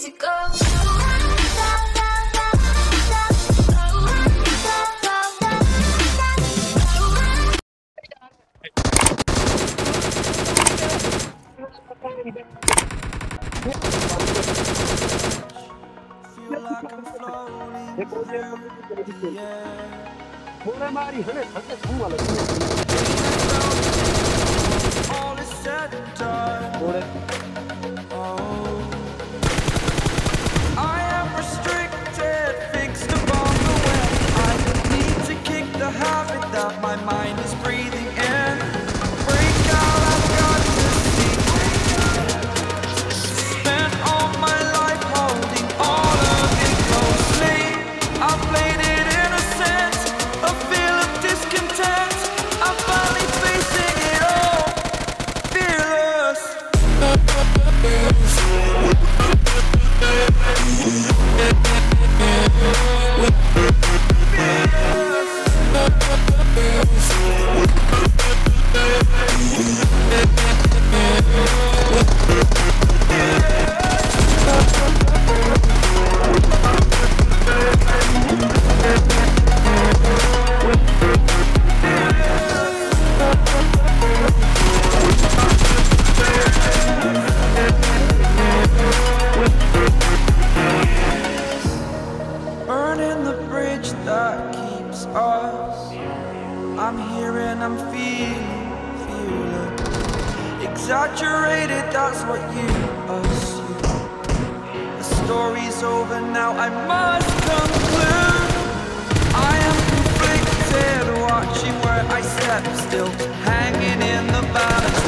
days ago. Thank. bridge that keeps us. I'm here and I'm feeling, feeling. Exaggerated, that's what you assume. The story's over now, I must conclude. I am conflicted, watching where I step still Hanging in the balance.